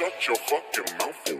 shut your fucking mouth.